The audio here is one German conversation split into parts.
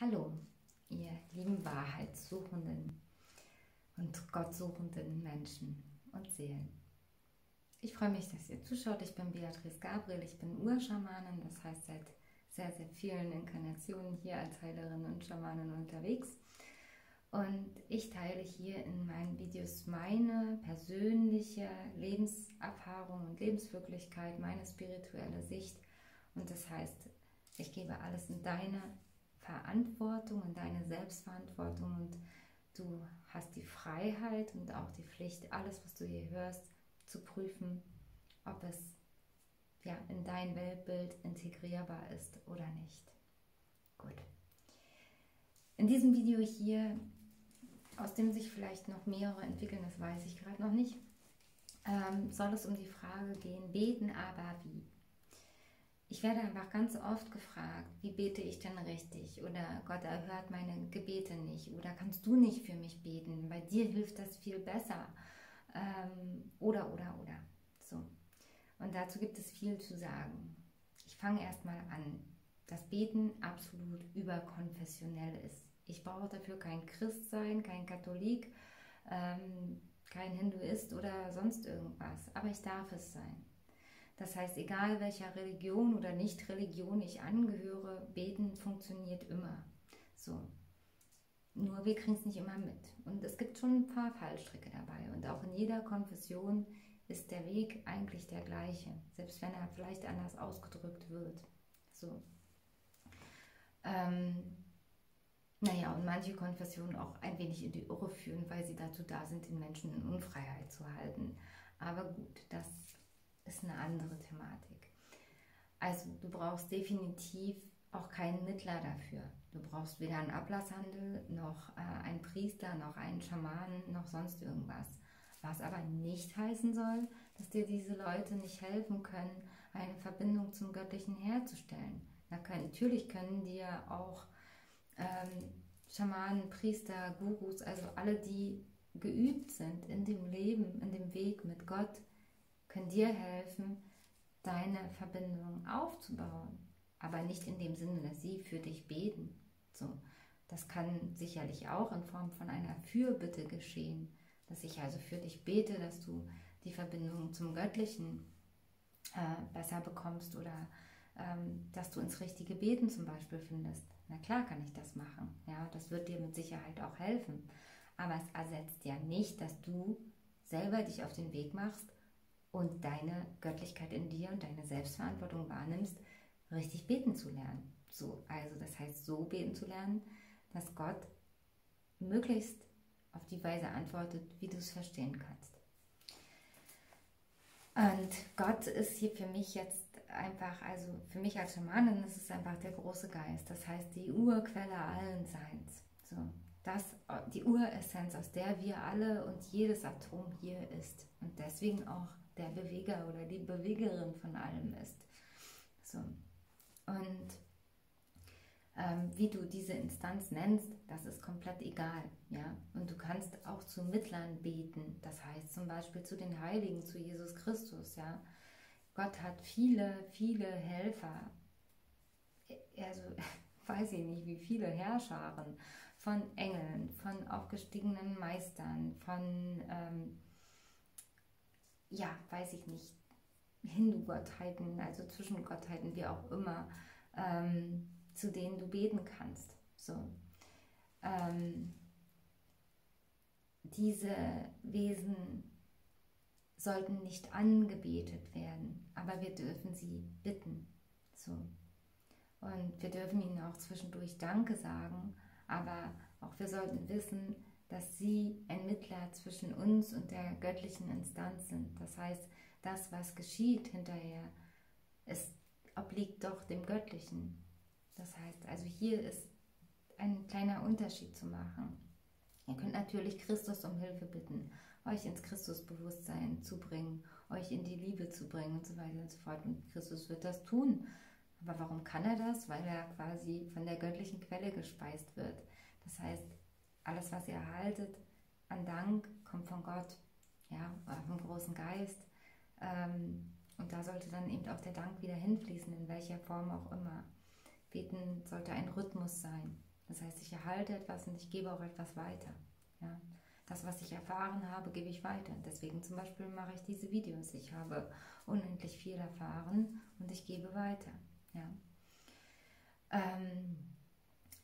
Hallo, ihr lieben Wahrheitssuchenden und gottsuchenden Menschen und Seelen. Ich freue mich, dass ihr zuschaut. Ich bin Beatrice Gabriel, ich bin Urschamanin, das heißt seit sehr, sehr vielen Inkarnationen hier als Heilerin und Schamanin unterwegs. Und ich teile hier in meinen Videos meine persönliche Lebenserfahrung und Lebenswirklichkeit, meine spirituelle Sicht. Und das heißt, ich gebe alles in deine Verantwortung, in deine Selbstverantwortung und du hast die Freiheit und auch die Pflicht, alles, was du hier hörst, zu prüfen, ob es ja, in dein Weltbild integrierbar ist oder nicht. Gut. In diesem Video hier, aus dem sich vielleicht noch mehrere entwickeln, das weiß ich gerade noch nicht, ähm, soll es um die Frage gehen, beten aber wie? Ich werde einfach ganz oft gefragt, wie bete ich denn richtig? Oder Gott erhört meine Gebete nicht. Oder kannst du nicht für mich beten? Bei dir hilft das viel besser. Ähm, oder, oder, oder. So. Und dazu gibt es viel zu sagen. Ich fange erstmal an, dass Beten absolut überkonfessionell ist. Ich brauche dafür kein Christ sein, kein Katholik, ähm, kein Hinduist oder sonst irgendwas. Aber ich darf es sein. Das heißt, egal welcher Religion oder Nicht-Religion ich angehöre, beten funktioniert immer. So. Nur wir kriegen es nicht immer mit. Und es gibt schon ein paar Fallstricke dabei. Und auch in jeder Konfession ist der Weg eigentlich der gleiche, selbst wenn er vielleicht anders ausgedrückt wird. So. Ähm, naja, und manche Konfessionen auch ein wenig in die Irre führen, weil sie dazu da sind, den Menschen in Unfreiheit zu halten. Aber gut, das ist eine andere Thematik. Also du brauchst definitiv auch keinen Mittler dafür. Du brauchst weder einen Ablasshandel, noch äh, einen Priester, noch einen Schamanen, noch sonst irgendwas. Was aber nicht heißen soll, dass dir diese Leute nicht helfen können, eine Verbindung zum Göttlichen herzustellen. Na, können, natürlich können dir auch ähm, Schamanen, Priester, Gurus, also alle, die geübt sind in dem Leben, in dem Weg mit Gott, können dir helfen, deine Verbindung aufzubauen. Aber nicht in dem Sinne, dass sie für dich beten. So, das kann sicherlich auch in Form von einer Fürbitte geschehen, dass ich also für dich bete, dass du die Verbindung zum Göttlichen äh, besser bekommst oder ähm, dass du ins richtige Beten zum Beispiel findest. Na klar kann ich das machen. Ja, das wird dir mit Sicherheit auch helfen. Aber es ersetzt ja nicht, dass du selber dich auf den Weg machst und deine Göttlichkeit in dir und deine Selbstverantwortung wahrnimmst, richtig beten zu lernen. So, also das heißt, so beten zu lernen, dass Gott möglichst auf die Weise antwortet, wie du es verstehen kannst. Und Gott ist hier für mich jetzt einfach, also für mich als Schamanin ist es einfach der große Geist. Das heißt, die Urquelle allen Seins. So, das, die Uressenz, aus der wir alle und jedes Atom hier ist. Und deswegen auch der Beweger oder die Bewegerin von allem ist. So. Und ähm, wie du diese Instanz nennst, das ist komplett egal. Ja? Und du kannst auch zu Mittlern beten, das heißt zum Beispiel zu den Heiligen, zu Jesus Christus. Ja? Gott hat viele, viele Helfer, also weiß ich nicht, wie viele Herrscharen von Engeln, von aufgestiegenen Meistern, von ähm, ja, weiß ich nicht, Hindu-Gottheiten, also Zwischengottheiten, wie auch immer, ähm, zu denen du beten kannst. So. Ähm, diese Wesen sollten nicht angebetet werden, aber wir dürfen sie bitten. So. Und wir dürfen ihnen auch zwischendurch Danke sagen, aber auch wir sollten wissen, dass sie ein Mittler zwischen uns und der göttlichen Instanz sind. Das heißt, das, was geschieht hinterher, es obliegt doch dem Göttlichen. Das heißt, also hier ist ein kleiner Unterschied zu machen. Ihr könnt natürlich Christus um Hilfe bitten, euch ins Christusbewusstsein zu bringen, euch in die Liebe zu bringen und so weiter und so fort. Und Christus wird das tun. Aber warum kann er das? Weil er quasi von der göttlichen Quelle gespeist wird. Das heißt, alles, was ihr erhaltet an Dank, kommt von Gott, ja, vom großen Geist. Ähm, und da sollte dann eben auch der Dank wieder hinfließen, in welcher Form auch immer. Beten sollte ein Rhythmus sein. Das heißt, ich erhalte etwas und ich gebe auch etwas weiter. Ja? Das, was ich erfahren habe, gebe ich weiter. Deswegen zum Beispiel mache ich diese Videos. Ich habe unendlich viel erfahren und ich gebe weiter. Ja? Ähm,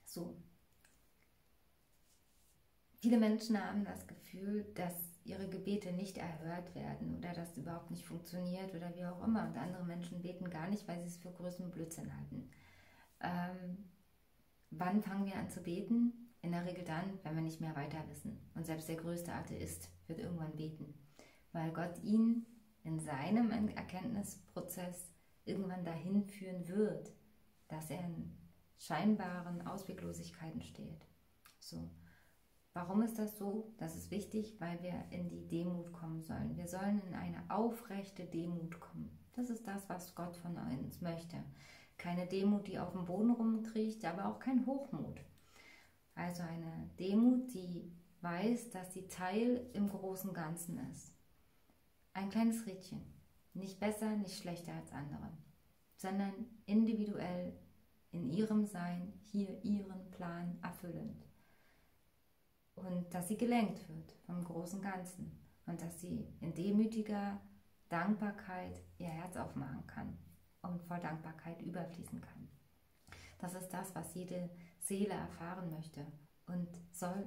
so. Viele Menschen haben das Gefühl, dass ihre Gebete nicht erhört werden oder dass es überhaupt nicht funktioniert oder wie auch immer. Und andere Menschen beten gar nicht, weil sie es für größten Blödsinn halten. Ähm, wann fangen wir an zu beten? In der Regel dann, wenn wir nicht mehr weiter wissen. Und selbst der größte Atheist wird irgendwann beten, weil Gott ihn in seinem Erkenntnisprozess irgendwann dahin führen wird, dass er in scheinbaren Ausweglosigkeiten steht. So. Warum ist das so? Das ist wichtig, weil wir in die Demut kommen sollen. Wir sollen in eine aufrechte Demut kommen. Das ist das, was Gott von uns möchte. Keine Demut, die auf dem Boden rumkriecht, aber auch kein Hochmut. Also eine Demut, die weiß, dass sie Teil im großen Ganzen ist. Ein kleines Rädchen. Nicht besser, nicht schlechter als andere, sondern individuell in ihrem Sein hier ihren Plan erfüllend. Und dass sie gelenkt wird vom großen Ganzen und dass sie in demütiger Dankbarkeit ihr Herz aufmachen kann und vor Dankbarkeit überfließen kann. Das ist das, was jede Seele erfahren möchte und soll.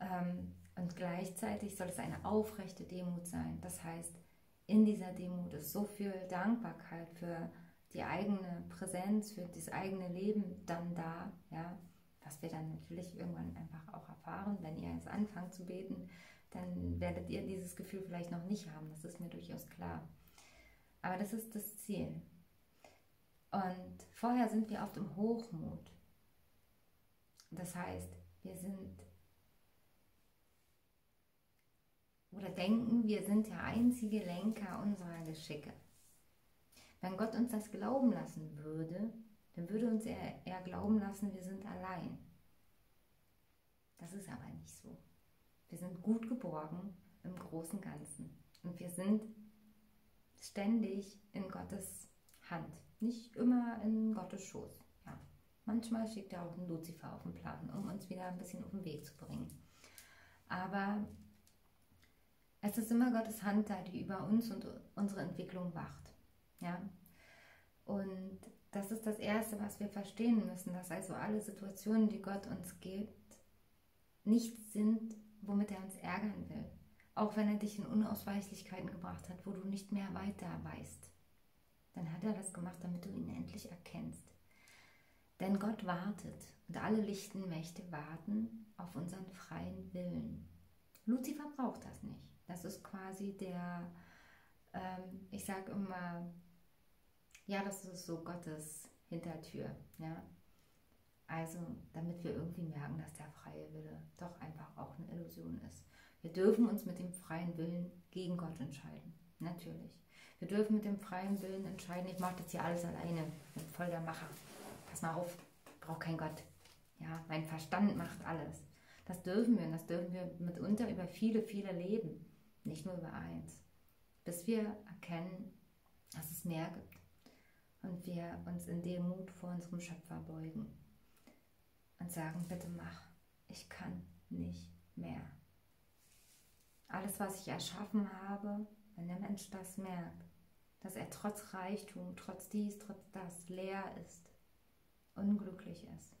Ähm, und gleichzeitig soll es eine aufrechte Demut sein. Das heißt, in dieser Demut ist so viel Dankbarkeit für die eigene Präsenz, für das eigene Leben dann da, ja, was wir dann natürlich irgendwann einfach auch erfahren, wenn ihr jetzt anfangt zu beten, dann werdet ihr dieses Gefühl vielleicht noch nicht haben, das ist mir durchaus klar. Aber das ist das Ziel. Und vorher sind wir oft im Hochmut. Das heißt, wir sind oder denken, wir sind der einzige Lenker unserer Geschicke. Wenn Gott uns das glauben lassen würde, dann würde uns er, er glauben lassen, wir sind allein. Das ist aber nicht so. Wir sind gut geborgen im großen Ganzen. Und wir sind ständig in Gottes Hand. Nicht immer in Gottes Schoß. Ja. Manchmal schickt er auch einen Luzifer auf den Plan, um uns wieder ein bisschen auf den Weg zu bringen. Aber es ist immer Gottes Hand da, die über uns und unsere Entwicklung wacht. Ja? Und das ist das Erste, was wir verstehen müssen, dass also alle Situationen, die Gott uns gibt, nichts sind, womit er uns ärgern will. Auch wenn er dich in Unausweichlichkeiten gebracht hat, wo du nicht mehr weiter weißt dann hat er das gemacht, damit du ihn endlich erkennst. Denn Gott wartet und alle lichten Mächte warten auf unseren freien Willen. Luzifer braucht das nicht. Das ist quasi der, ähm, ich sage immer, ja, das ist so Gottes Hintertür. Ja? Also, damit wir irgendwie merken, dass der freie Wille doch einfach auch eine Illusion ist. Wir dürfen uns mit dem freien Willen gegen Gott entscheiden. Natürlich. Wir dürfen mit dem freien Willen entscheiden, ich mache das hier alles alleine, bin voll der Macher. Pass mal auf, brauche kein Gott. Ja, mein Verstand macht alles. Das dürfen wir und das dürfen wir mitunter über viele, viele Leben, nicht nur über eins. Bis wir erkennen, dass es mehr gibt und wir uns in Demut vor unserem Schöpfer beugen und sagen, bitte mach, ich kann nicht mehr. Alles, was ich erschaffen habe, wenn der Mensch das merkt, dass er trotz Reichtum, trotz dies, trotz das leer ist, unglücklich ist,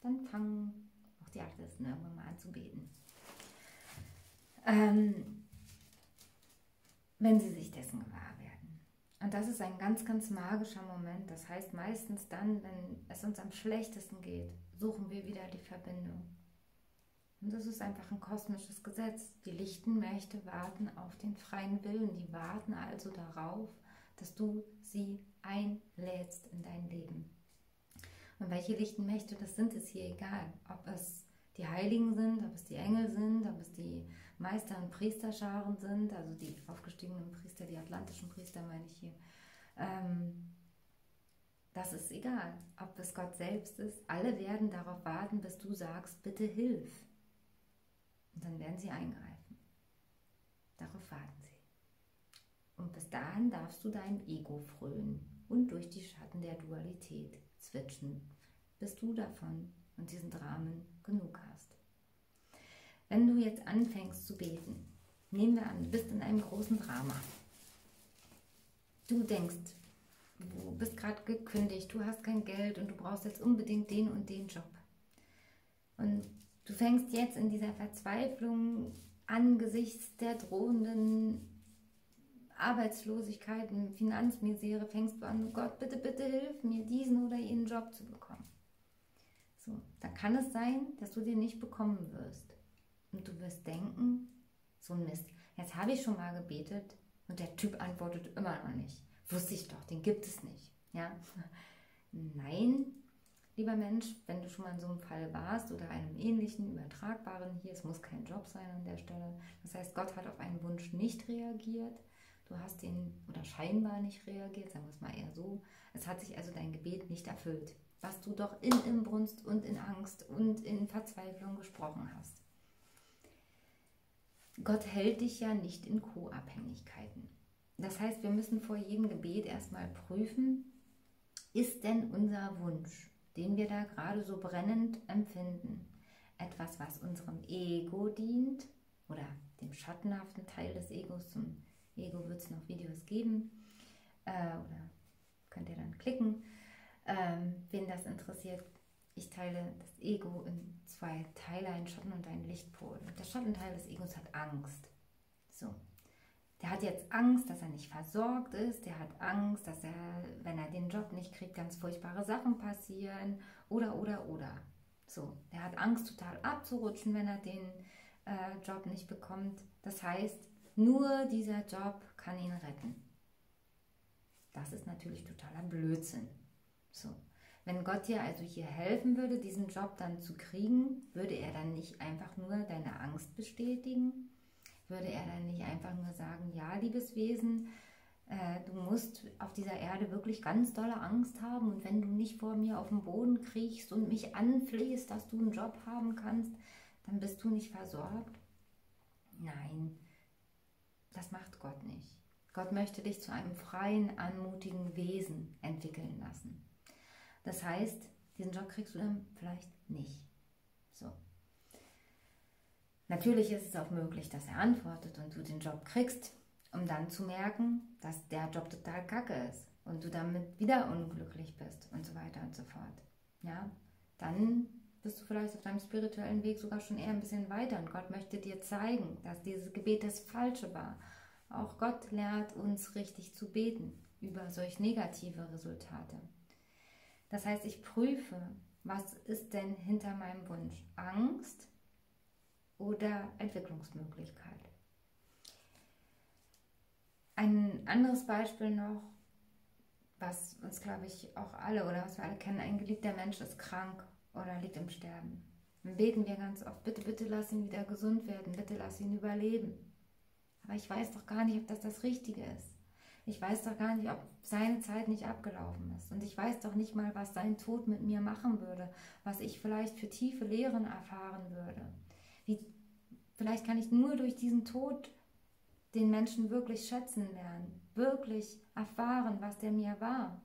dann fangen auch die Atheisten irgendwann mal an zu beten. Ähm, wenn sie sich dessen gewahr werden. Und das ist ein ganz, ganz magischer Moment. Das heißt, meistens dann, wenn es uns am schlechtesten geht, suchen wir wieder die Verbindung. Und das ist einfach ein kosmisches Gesetz. Die lichten Mächte warten auf den freien Willen. Die warten also darauf, dass du sie einlädst in dein Leben. Und welche lichten Mächte das sind, ist hier egal. Ob es die Heiligen sind, ob es die Engel sind, ob es die Meister- und Priesterscharen sind, also die aufgestiegenen Priester, die atlantischen Priester meine ich hier. Ähm, das ist egal, ob es Gott selbst ist. Alle werden darauf warten, bis du sagst, bitte hilf. Und dann werden sie eingreifen. Darauf warten sie. Und bis dahin darfst du deinem Ego frönen und durch die Schatten der Dualität zwitschen, bis du davon und diesen Dramen genug hast. Wenn du jetzt anfängst zu beten, nehmen wir an, du bist in einem großen Drama. Du denkst, du bist gerade gekündigt, du hast kein Geld und du brauchst jetzt unbedingt den und den Job. Und du fängst jetzt in dieser Verzweiflung angesichts der drohenden Arbeitslosigkeit, Finanzmisere, fängst du an, oh Gott, bitte, bitte hilf mir, diesen oder jenen Job zu bekommen. So, da kann es sein, dass du den nicht bekommen wirst. Und du wirst denken, so ein Mist, jetzt habe ich schon mal gebetet und der Typ antwortet immer noch nicht. Wusste ich doch, den gibt es nicht. Ja? Nein, lieber Mensch, wenn du schon mal in so einem Fall warst oder einem ähnlichen, übertragbaren, hier, es muss kein Job sein an der Stelle. Das heißt, Gott hat auf einen Wunsch nicht reagiert. Du hast ihn oder scheinbar nicht reagiert, sagen wir es mal eher so. Es hat sich also dein Gebet nicht erfüllt, was du doch in Inbrunst und in Angst und in Verzweiflung gesprochen hast. Gott hält dich ja nicht in Co-Abhängigkeiten. Das heißt, wir müssen vor jedem Gebet erstmal prüfen, ist denn unser Wunsch, den wir da gerade so brennend empfinden, etwas, was unserem Ego dient oder dem schattenhaften Teil des Egos, zum Ego wird es noch Videos geben äh, oder könnt ihr dann klicken, ähm, wen das interessiert, ich teile das Ego in zwei Teile, einen Schatten- und einen Lichtpol. Der Schattenteil des Egos hat Angst. So. Der hat jetzt Angst, dass er nicht versorgt ist. Der hat Angst, dass er, wenn er den Job nicht kriegt, ganz furchtbare Sachen passieren. Oder, oder, oder. So. Der hat Angst, total abzurutschen, wenn er den äh, Job nicht bekommt. Das heißt, nur dieser Job kann ihn retten. Das ist natürlich totaler Blödsinn. So. Wenn Gott dir also hier helfen würde, diesen Job dann zu kriegen, würde er dann nicht einfach nur deine Angst bestätigen? Würde er dann nicht einfach nur sagen, ja, liebes Wesen, äh, du musst auf dieser Erde wirklich ganz dolle Angst haben und wenn du nicht vor mir auf den Boden kriechst und mich anflehst, dass du einen Job haben kannst, dann bist du nicht versorgt? Nein, das macht Gott nicht. Gott möchte dich zu einem freien, anmutigen Wesen entwickeln lassen. Das heißt, diesen Job kriegst du dann vielleicht nicht. So. Natürlich ist es auch möglich, dass er antwortet und du den Job kriegst, um dann zu merken, dass der Job total kacke ist und du damit wieder unglücklich bist und so weiter und so fort. Ja, dann bist du vielleicht auf deinem spirituellen Weg sogar schon eher ein bisschen weiter und Gott möchte dir zeigen, dass dieses Gebet das Falsche war. Auch Gott lehrt uns richtig zu beten über solch negative Resultate. Das heißt, ich prüfe, was ist denn hinter meinem Wunsch? Angst oder Entwicklungsmöglichkeit? Ein anderes Beispiel noch, was uns, glaube ich, auch alle oder was wir alle kennen, ein geliebter Mensch ist krank oder liegt im Sterben. Dann beten wir ganz oft, bitte, bitte lass ihn wieder gesund werden, bitte lass ihn überleben. Aber ich weiß doch gar nicht, ob das das Richtige ist. Ich weiß doch gar nicht, ob seine Zeit nicht abgelaufen ist. Und ich weiß doch nicht mal, was sein Tod mit mir machen würde, was ich vielleicht für tiefe Lehren erfahren würde. Wie, vielleicht kann ich nur durch diesen Tod den Menschen wirklich schätzen lernen, wirklich erfahren, was der mir war,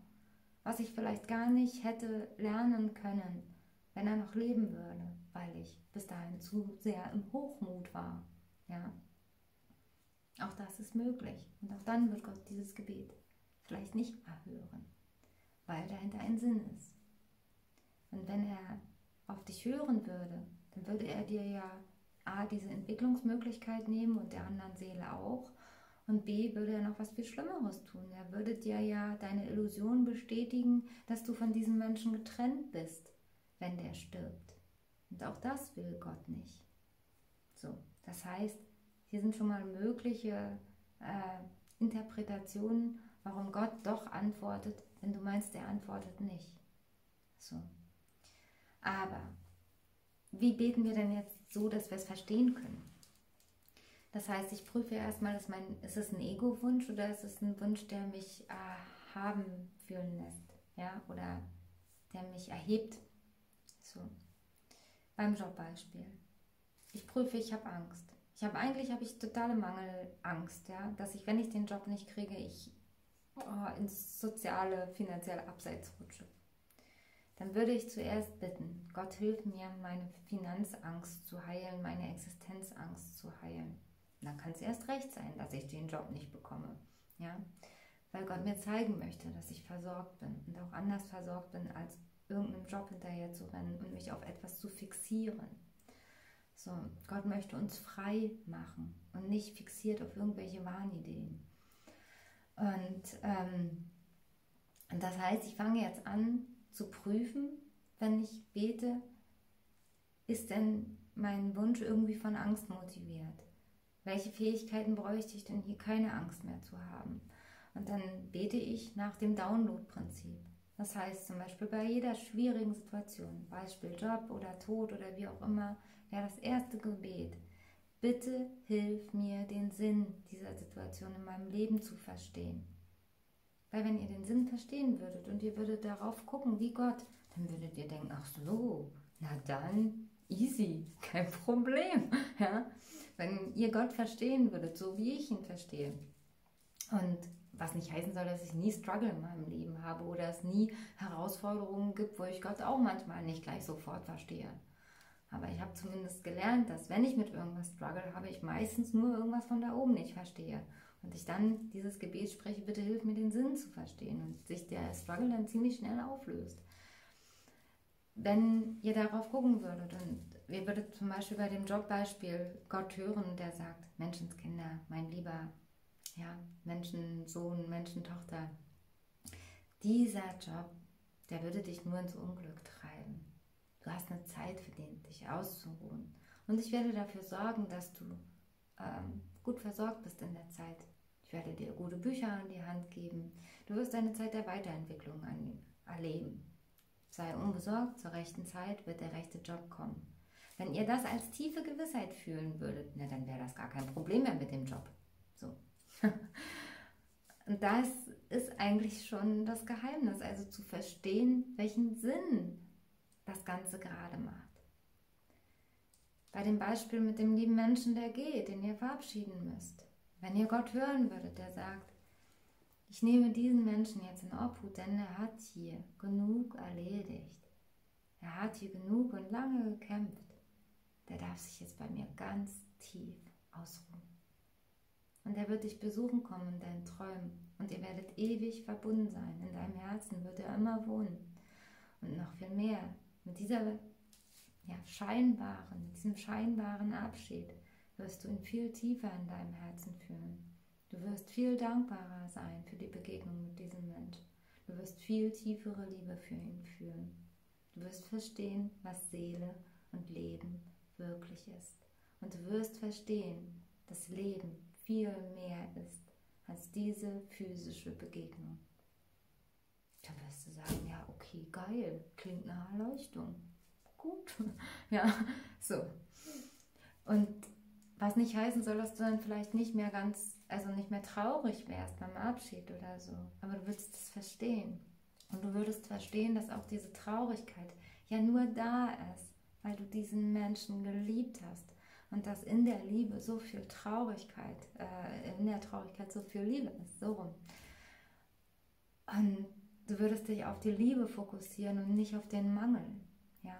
was ich vielleicht gar nicht hätte lernen können, wenn er noch leben würde, weil ich bis dahin zu sehr im Hochmut war. Ja. Auch das ist möglich. Und auch dann wird Gott dieses Gebet vielleicht nicht erhören, weil dahinter ein Sinn ist. Und wenn er auf dich hören würde, dann würde er dir ja A, diese Entwicklungsmöglichkeit nehmen und der anderen Seele auch. Und B, würde er noch was viel Schlimmeres tun. Er würde dir ja deine Illusion bestätigen, dass du von diesem Menschen getrennt bist, wenn der stirbt. Und auch das will Gott nicht. So, das heißt, hier sind schon mal mögliche äh, Interpretationen, warum Gott doch antwortet, wenn du meinst, er antwortet nicht. So. Aber wie beten wir denn jetzt so, dass wir es verstehen können? Das heißt, ich prüfe erstmal, ist, mein, ist es ein Ego-Wunsch oder ist es ein Wunsch, der mich äh, haben fühlen lässt? Ja, oder der mich erhebt. So. Beim Jobbeispiel. Ich prüfe, ich habe Angst. Ich habe eigentlich habe ich totale Mangelangst, ja, dass ich, wenn ich den Job nicht kriege, ich oh, ins soziale, finanzielle Abseits rutsche. Dann würde ich zuerst bitten, Gott hilf mir, meine Finanzangst zu heilen, meine Existenzangst zu heilen. Dann kann es erst recht sein, dass ich den Job nicht bekomme. Ja? Weil Gott mir zeigen möchte, dass ich versorgt bin und auch anders versorgt bin, als irgendeinem Job hinterher zu rennen und mich auf etwas zu fixieren. So, Gott möchte uns frei machen und nicht fixiert auf irgendwelche Wahnideen. Und ähm, das heißt, ich fange jetzt an zu prüfen, wenn ich bete, ist denn mein Wunsch irgendwie von Angst motiviert? Welche Fähigkeiten bräuchte ich denn hier keine Angst mehr zu haben? Und dann bete ich nach dem Download-Prinzip. Das heißt zum Beispiel bei jeder schwierigen Situation, Beispiel Job oder Tod oder wie auch immer, ja das erste Gebet. Bitte hilf mir, den Sinn dieser Situation in meinem Leben zu verstehen. Weil wenn ihr den Sinn verstehen würdet und ihr würdet darauf gucken wie Gott, dann würdet ihr denken, ach so, na dann, easy, kein Problem. Ja? Wenn ihr Gott verstehen würdet, so wie ich ihn verstehe. Und was nicht heißen soll, dass ich nie Struggle in meinem Leben habe oder es nie Herausforderungen gibt, wo ich Gott auch manchmal nicht gleich sofort verstehe. Aber ich habe zumindest gelernt, dass wenn ich mit irgendwas struggle, habe ich meistens nur irgendwas von da oben nicht verstehe. Und ich dann dieses Gebet spreche, bitte hilf mir den Sinn zu verstehen und sich der Struggle dann ziemlich schnell auflöst. Wenn ihr darauf gucken würdet und ihr würdet zum Beispiel bei dem Jobbeispiel Gott hören, der sagt, Menschenskinder, mein lieber ja, Menschensohn, Menschentochter, dieser Job, der würde dich nur ins Unglück treiben. Du hast eine Zeit verdient, dich auszuruhen. Und ich werde dafür sorgen, dass du ähm, gut versorgt bist in der Zeit. Ich werde dir gute Bücher an die Hand geben. Du wirst eine Zeit der Weiterentwicklung erleben. Sei unbesorgt, zur rechten Zeit wird der rechte Job kommen. Wenn ihr das als tiefe Gewissheit fühlen würdet, na, dann wäre das gar kein Problem mehr mit dem Job. Und das ist eigentlich schon das Geheimnis, also zu verstehen, welchen Sinn das Ganze gerade macht. Bei dem Beispiel mit dem lieben Menschen, der geht, den ihr verabschieden müsst. Wenn ihr Gott hören würdet, der sagt, ich nehme diesen Menschen jetzt in Obhut, denn er hat hier genug erledigt. Er hat hier genug und lange gekämpft. Der darf sich jetzt bei mir ganz tief ausruhen. Und er wird dich besuchen kommen in deinen Träumen. Und ihr werdet ewig verbunden sein. In deinem Herzen wird er immer wohnen. Und noch viel mehr. Mit dieser ja, scheinbaren, mit diesem scheinbaren Abschied wirst du ihn viel tiefer in deinem Herzen fühlen. Du wirst viel dankbarer sein für die Begegnung mit diesem Mensch. Du wirst viel tiefere Liebe für ihn fühlen. Du wirst verstehen, was Seele und Leben wirklich ist. Und du wirst verstehen, dass Leben viel mehr ist als diese physische Begegnung. Dann wirst du sagen, ja, okay, geil, klingt nach Erleuchtung. Gut, ja, so. Und was nicht heißen soll, dass du dann vielleicht nicht mehr ganz, also nicht mehr traurig wärst beim Abschied oder so. Aber du würdest es verstehen. Und du würdest verstehen, dass auch diese Traurigkeit ja nur da ist, weil du diesen Menschen geliebt hast und dass in der Liebe so viel Traurigkeit, äh, in der Traurigkeit so viel Liebe ist, so rum. Und du würdest dich auf die Liebe fokussieren und nicht auf den Mangel, ja?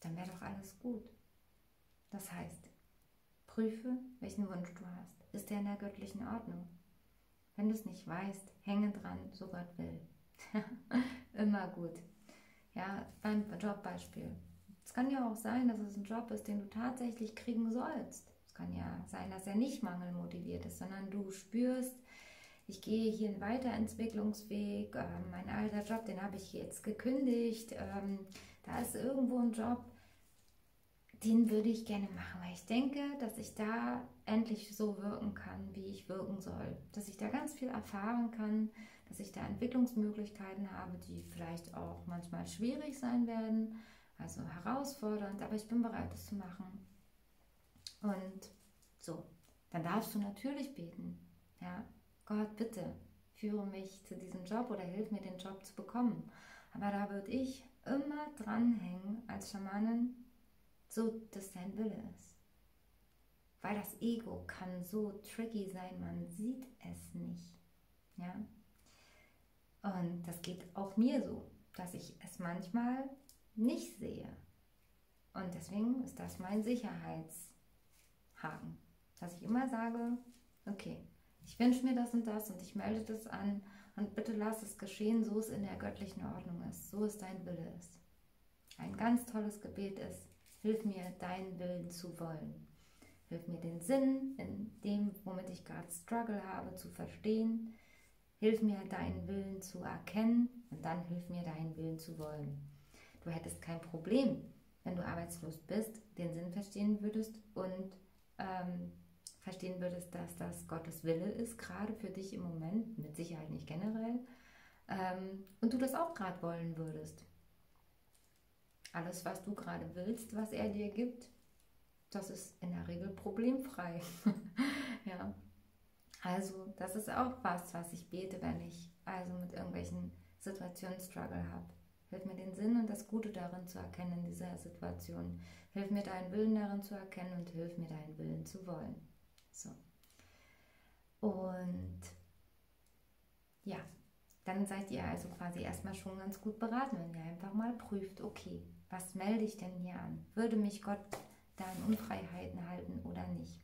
Dann wäre doch alles gut. Das heißt, prüfe, welchen Wunsch du hast. Ist der in der göttlichen Ordnung? Wenn du es nicht weißt, hänge dran, so Gott will. Immer gut. Ja, beim Jobbeispiel. Es kann ja auch sein, dass es ein Job ist, den du tatsächlich kriegen sollst. Es kann ja sein, dass er nicht mangelmotiviert ist, sondern du spürst, ich gehe hier einen Weiterentwicklungsweg, äh, mein alter Job, den habe ich jetzt gekündigt, ähm, da ist irgendwo ein Job, den würde ich gerne machen, weil ich denke, dass ich da endlich so wirken kann, wie ich wirken soll. Dass ich da ganz viel erfahren kann, dass ich da Entwicklungsmöglichkeiten habe, die vielleicht auch manchmal schwierig sein werden, also herausfordernd, aber ich bin bereit, es zu machen. Und so, dann darfst du natürlich beten. Ja, Gott, bitte führe mich zu diesem Job oder hilf mir, den Job zu bekommen. Aber da würde ich immer dranhängen als Schamanin, so dass dein Wille ist. Weil das Ego kann so tricky sein, man sieht es nicht. Ja? Und das geht auch mir so. manchmal nicht sehe. Und deswegen ist das mein Sicherheitshaken, dass ich immer sage, okay, ich wünsche mir das und das und ich melde das an und bitte lass es geschehen, so es in der göttlichen Ordnung ist, so es dein Wille ist. Ein ganz tolles Gebet ist, hilf mir, deinen Willen zu wollen. Hilf mir den Sinn in dem, womit ich gerade Struggle habe, zu verstehen. Hilf mir, deinen Willen zu erkennen und dann hilf mir, deinen Willen zu wollen. Du hättest kein Problem, wenn du arbeitslos bist, den Sinn verstehen würdest und ähm, verstehen würdest, dass das Gottes Wille ist, gerade für dich im Moment, mit Sicherheit nicht generell, ähm, und du das auch gerade wollen würdest. Alles, was du gerade willst, was er dir gibt, das ist in der Regel problemfrei. ja. Also, das ist auch was, was ich bete, wenn ich also mit irgendwelchen Situationen Struggle habe. Hilf mir den Sinn und das Gute darin zu erkennen in dieser Situation. Hilf mir deinen Willen darin zu erkennen und hilf mir deinen Willen zu wollen. So. Und ja, dann seid ihr also quasi erstmal schon ganz gut beraten, wenn ihr einfach mal prüft, okay, was melde ich denn hier an? Würde mich Gott da in Unfreiheiten halten oder nicht?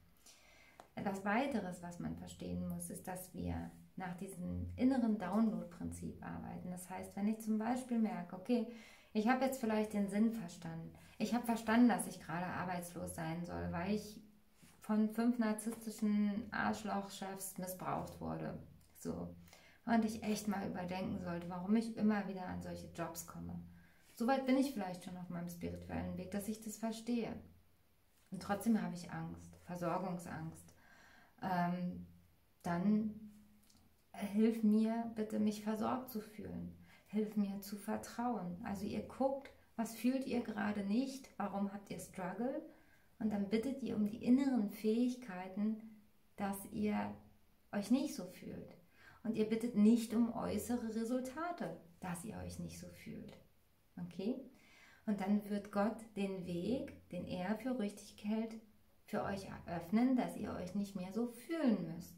Etwas weiteres, was man verstehen muss, ist, dass wir nach diesem inneren Download-Prinzip arbeiten. Das heißt, wenn ich zum Beispiel merke, okay, ich habe jetzt vielleicht den Sinn verstanden. Ich habe verstanden, dass ich gerade arbeitslos sein soll, weil ich von fünf narzisstischen Arschlochchefs missbraucht wurde. So. Und ich echt mal überdenken sollte, warum ich immer wieder an solche Jobs komme. Soweit bin ich vielleicht schon auf meinem spirituellen Weg, dass ich das verstehe. Und trotzdem habe ich Angst, Versorgungsangst. Ähm, dann hilf mir bitte, mich versorgt zu fühlen. Hilf mir zu vertrauen. Also ihr guckt, was fühlt ihr gerade nicht? Warum habt ihr Struggle? Und dann bittet ihr um die inneren Fähigkeiten, dass ihr euch nicht so fühlt. Und ihr bittet nicht um äußere Resultate, dass ihr euch nicht so fühlt. Okay? Und dann wird Gott den Weg, den er für richtig hält, für euch eröffnen, dass ihr euch nicht mehr so fühlen müsst.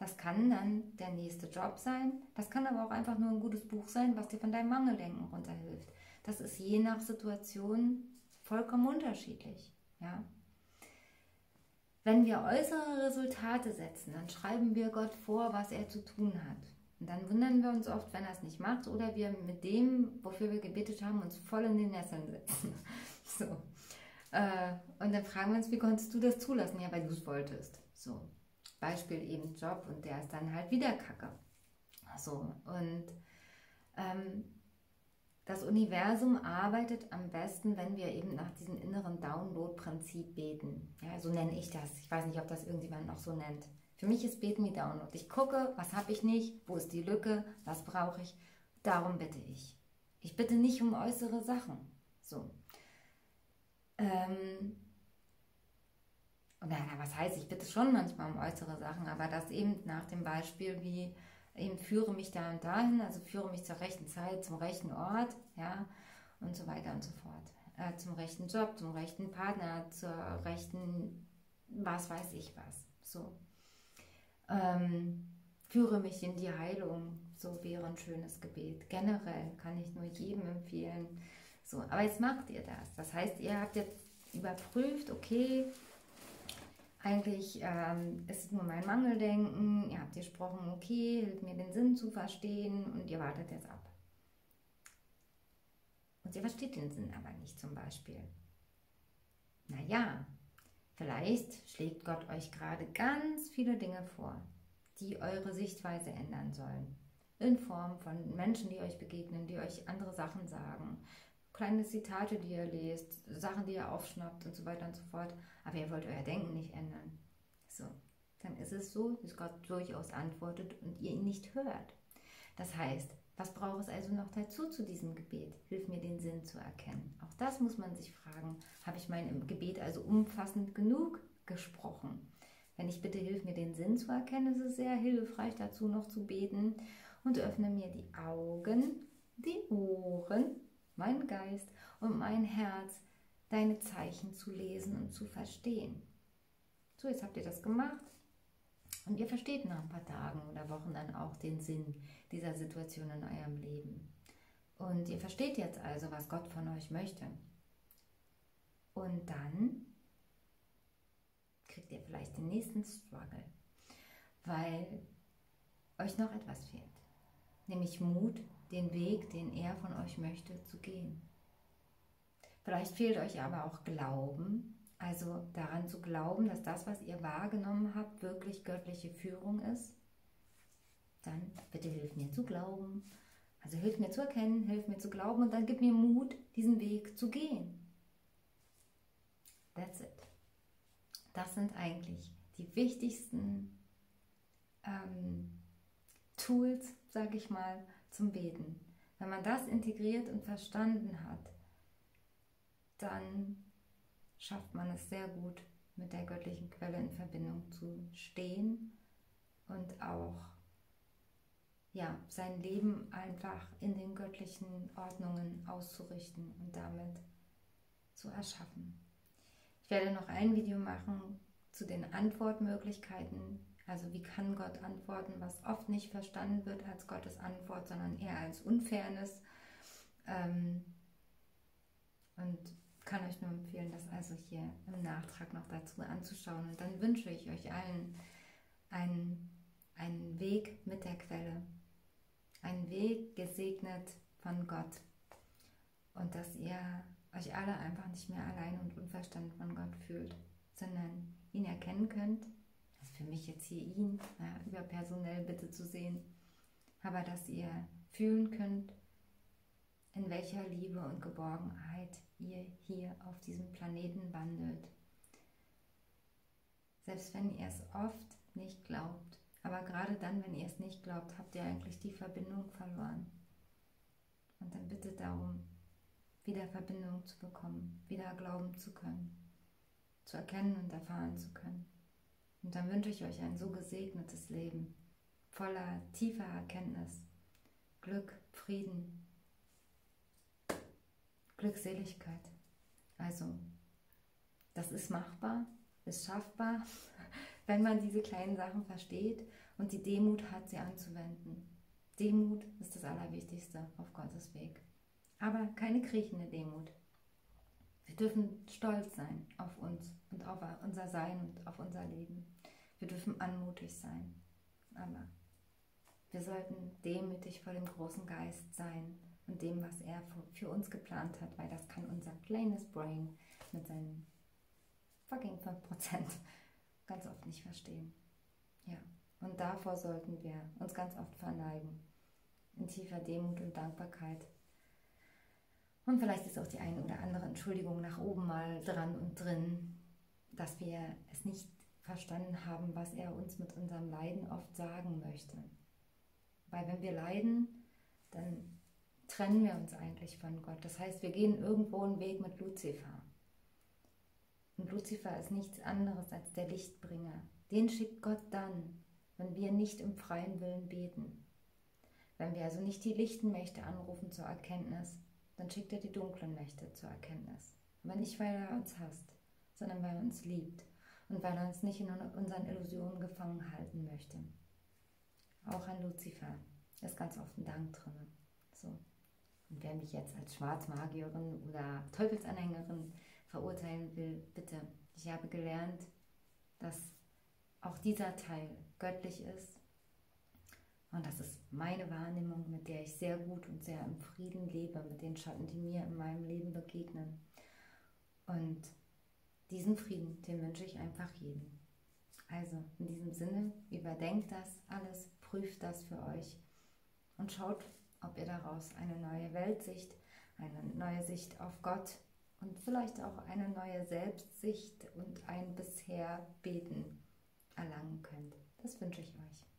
Das kann dann der nächste Job sein. Das kann aber auch einfach nur ein gutes Buch sein, was dir von deinem Mangeldenken runterhilft. Das ist je nach Situation vollkommen unterschiedlich. Ja? Wenn wir äußere Resultate setzen, dann schreiben wir Gott vor, was er zu tun hat. Und dann wundern wir uns oft, wenn er es nicht macht oder wir mit dem, wofür wir gebetet haben, uns voll in den Nesseln setzen. so. Äh, und dann fragen wir uns, wie konntest du das zulassen? Ja, weil du es wolltest. So. Beispiel eben Job und der ist dann halt wieder Kacke. So. Und ähm, das Universum arbeitet am besten, wenn wir eben nach diesem inneren Download-Prinzip beten. Ja, so nenne ich das. Ich weiß nicht, ob das irgendjemand noch so nennt. Für mich ist Beten wie Download. Ich gucke, was habe ich nicht, wo ist die Lücke, was brauche ich. Darum bitte ich. Ich bitte nicht um äußere Sachen. So. Ähm, na, was heißt, ich bitte schon manchmal um äußere Sachen, aber das eben nach dem Beispiel wie eben führe mich da und dahin, also führe mich zur rechten Zeit, zum rechten Ort, ja, und so weiter und so fort. Äh, zum rechten Job, zum rechten Partner, zur rechten, was weiß ich was. So. Ähm, führe mich in die Heilung, so wäre ein schönes Gebet. Generell kann ich nur jedem empfehlen. So, aber jetzt macht ihr das. Das heißt, ihr habt jetzt überprüft, okay, eigentlich ähm, ist es nur mein Mangeldenken, ihr habt gesprochen, okay, hilft mir den Sinn zu verstehen und ihr wartet jetzt ab. Und ihr versteht den Sinn aber nicht zum Beispiel. Naja, vielleicht schlägt Gott euch gerade ganz viele Dinge vor, die eure Sichtweise ändern sollen. In Form von Menschen, die euch begegnen, die euch andere Sachen sagen, kleine Zitate, die ihr lest, Sachen, die ihr aufschnappt und so weiter und so fort. Aber ihr wollt euer Denken nicht ändern. So, dann ist es so, dass Gott durchaus antwortet und ihr ihn nicht hört. Das heißt, was braucht es also noch dazu zu diesem Gebet? Hilf mir den Sinn zu erkennen. Auch das muss man sich fragen. Habe ich mein Gebet also umfassend genug gesprochen? Wenn ich bitte, hilf mir den Sinn zu erkennen, ist es sehr hilfreich dazu noch zu beten und öffne mir die Augen, die Ohren mein Geist und mein Herz, deine Zeichen zu lesen und zu verstehen. So, jetzt habt ihr das gemacht und ihr versteht nach ein paar Tagen oder Wochen dann auch den Sinn dieser Situation in eurem Leben. Und ihr versteht jetzt also, was Gott von euch möchte. Und dann kriegt ihr vielleicht den nächsten Struggle, weil euch noch etwas fehlt. Nämlich Mut, den Weg, den er von euch möchte, zu gehen. Vielleicht fehlt euch aber auch Glauben, also daran zu glauben, dass das, was ihr wahrgenommen habt, wirklich göttliche Führung ist. Dann bitte hilf mir zu glauben. Also hilf mir zu erkennen, hilf mir zu glauben und dann gib mir Mut, diesen Weg zu gehen. That's it. Das sind eigentlich die wichtigsten ähm, Tools, sage ich mal, zum Beten. Wenn man das integriert und verstanden hat, dann schafft man es sehr gut, mit der göttlichen Quelle in Verbindung zu stehen und auch ja, sein Leben einfach in den göttlichen Ordnungen auszurichten und damit zu erschaffen. Ich werde noch ein Video machen zu den Antwortmöglichkeiten also wie kann Gott antworten, was oft nicht verstanden wird als Gottes Antwort, sondern eher als Unfairness. Ähm, und kann euch nur empfehlen, das also hier im Nachtrag noch dazu anzuschauen. Und dann wünsche ich euch allen einen, einen Weg mit der Quelle, einen Weg gesegnet von Gott. Und dass ihr euch alle einfach nicht mehr allein und unverstanden von Gott fühlt, sondern ihn erkennen könnt für mich jetzt hier ihn ja, überpersonell bitte zu sehen, aber dass ihr fühlen könnt, in welcher Liebe und Geborgenheit ihr hier auf diesem Planeten wandelt. Selbst wenn ihr es oft nicht glaubt, aber gerade dann, wenn ihr es nicht glaubt, habt ihr eigentlich die Verbindung verloren. Und dann bitte darum, wieder Verbindung zu bekommen, wieder glauben zu können, zu erkennen und erfahren zu können. Und dann wünsche ich euch ein so gesegnetes Leben, voller tiefer Erkenntnis, Glück, Frieden, Glückseligkeit. Also, das ist machbar, ist schaffbar, wenn man diese kleinen Sachen versteht und die Demut hat, sie anzuwenden. Demut ist das Allerwichtigste auf Gottes Weg. Aber keine kriechende Demut. Wir dürfen stolz sein auf uns und auf unser Sein und auf unser Leben. Wir dürfen anmutig sein. Aber wir sollten demütig vor dem großen Geist sein und dem, was er für uns geplant hat, weil das kann unser kleines Brain mit seinen fucking 5% ganz oft nicht verstehen. Ja, und davor sollten wir uns ganz oft verneigen. In tiefer Demut und Dankbarkeit und vielleicht ist auch die eine oder andere Entschuldigung nach oben mal dran und drin, dass wir es nicht verstanden haben, was er uns mit unserem Leiden oft sagen möchte. Weil wenn wir leiden, dann trennen wir uns eigentlich von Gott. Das heißt, wir gehen irgendwo einen Weg mit Luzifer. Und Luzifer ist nichts anderes als der Lichtbringer. Den schickt Gott dann, wenn wir nicht im freien Willen beten. Wenn wir also nicht die lichten Mächte anrufen zur Erkenntnis, dann schickt er die dunklen Mächte zur Erkenntnis. Aber nicht, weil er uns hasst, sondern weil er uns liebt und weil er uns nicht in unseren Illusionen gefangen halten möchte. Auch an Luzifer ist ganz oft ein Dank drin. So. Und wer mich jetzt als Schwarzmagierin oder Teufelsanhängerin verurteilen will, bitte. Ich habe gelernt, dass auch dieser Teil göttlich ist und das ist meine Wahrnehmung, mit der ich sehr gut und sehr im Frieden lebe, mit den Schatten, die mir in meinem Leben begegnen. Und diesen Frieden, den wünsche ich einfach jedem. Also in diesem Sinne, überdenkt das alles, prüft das für euch und schaut, ob ihr daraus eine neue Weltsicht, eine neue Sicht auf Gott und vielleicht auch eine neue Selbstsicht und ein bisher Beten erlangen könnt. Das wünsche ich euch.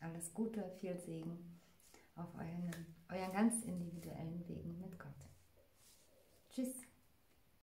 Alles Gute, viel Segen auf euren, euren ganz individuellen Wegen mit Gott. Tschüss.